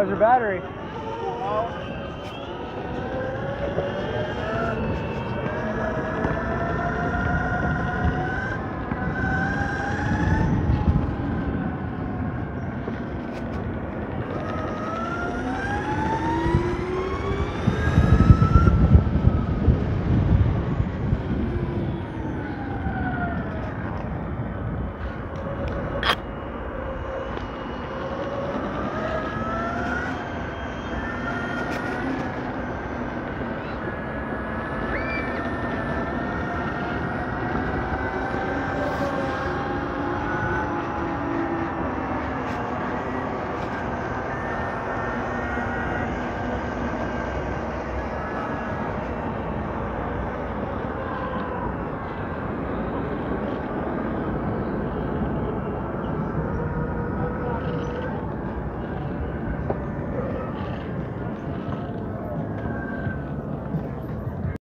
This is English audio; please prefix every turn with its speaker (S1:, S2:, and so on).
S1: How's your battery?
S2: Oh,